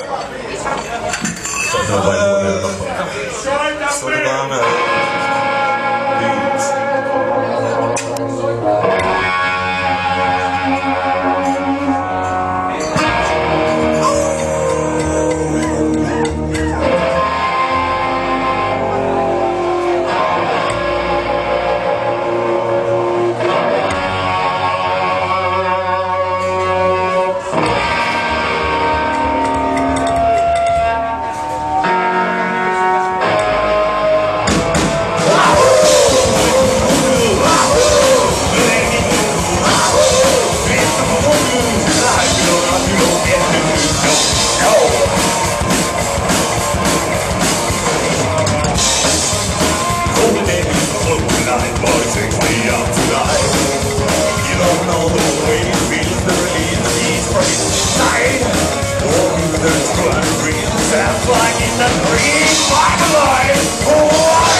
Don't Sorry, want like in the green black light. Oh,